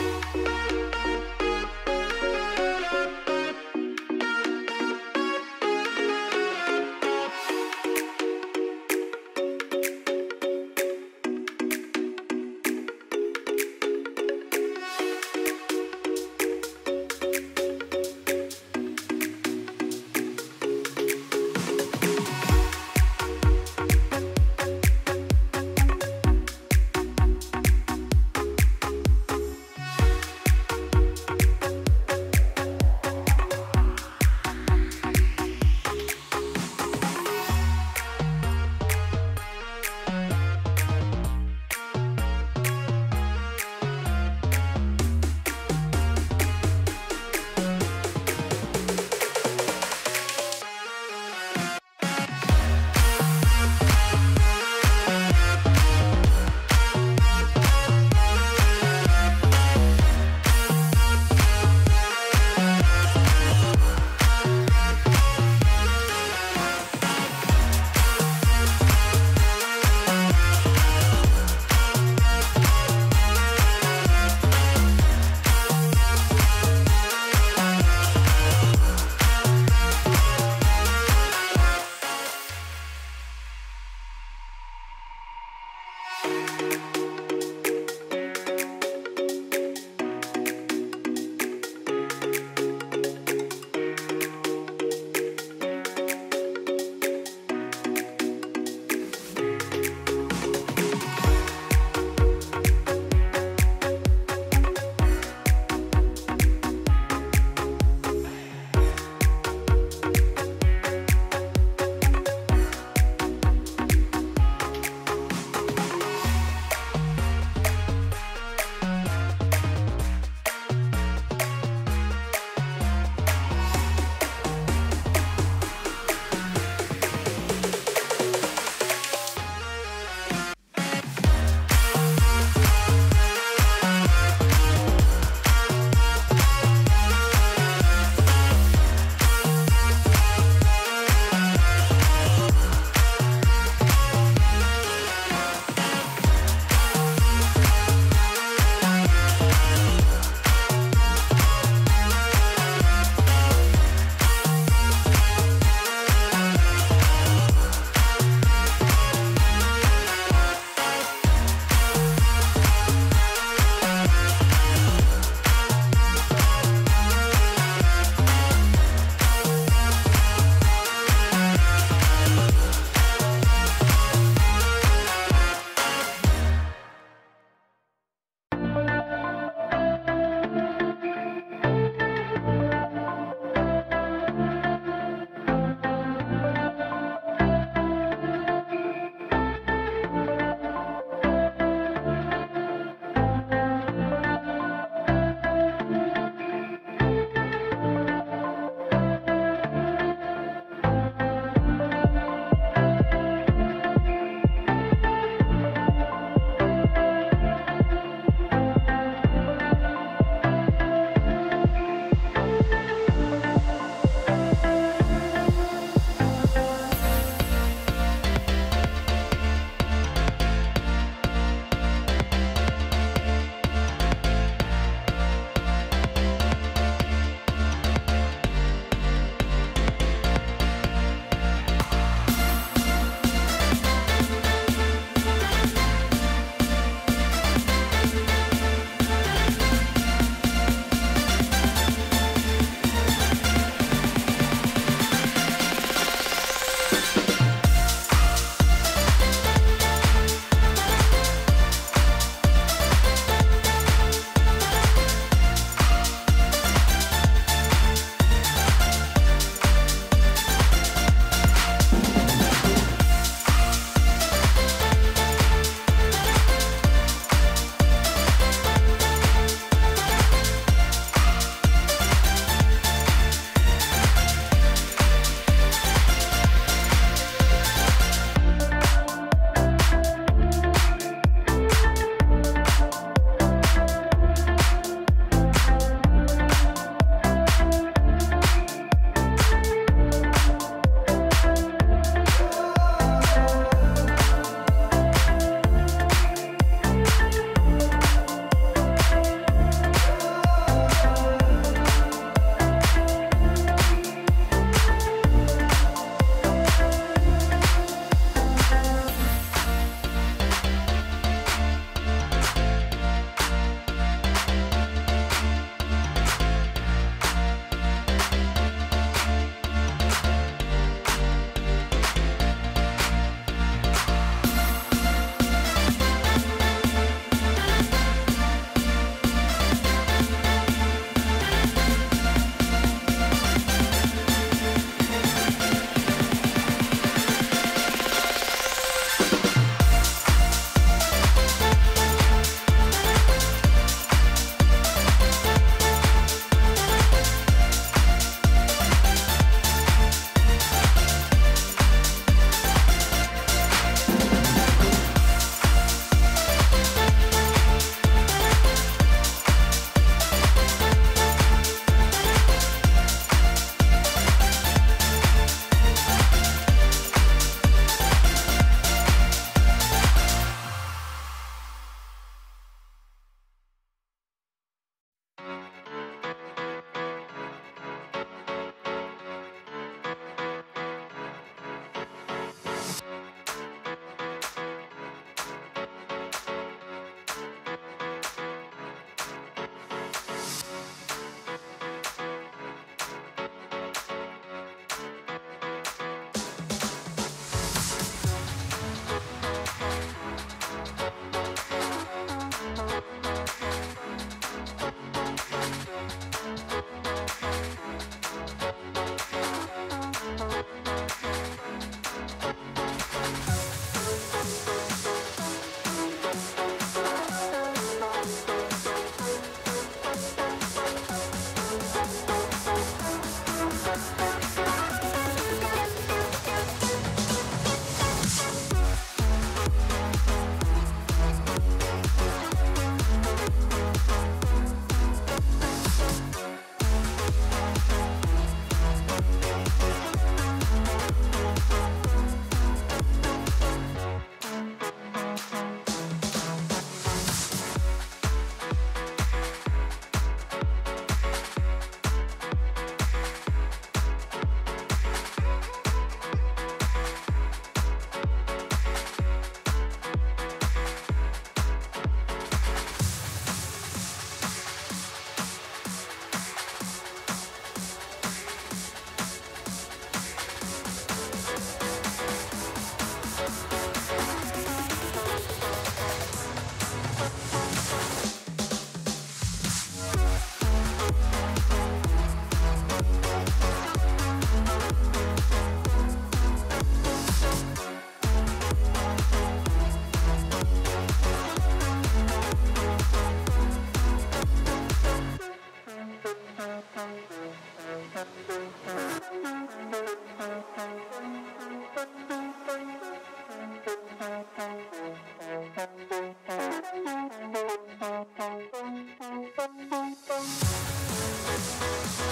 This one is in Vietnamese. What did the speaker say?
Música Thank you.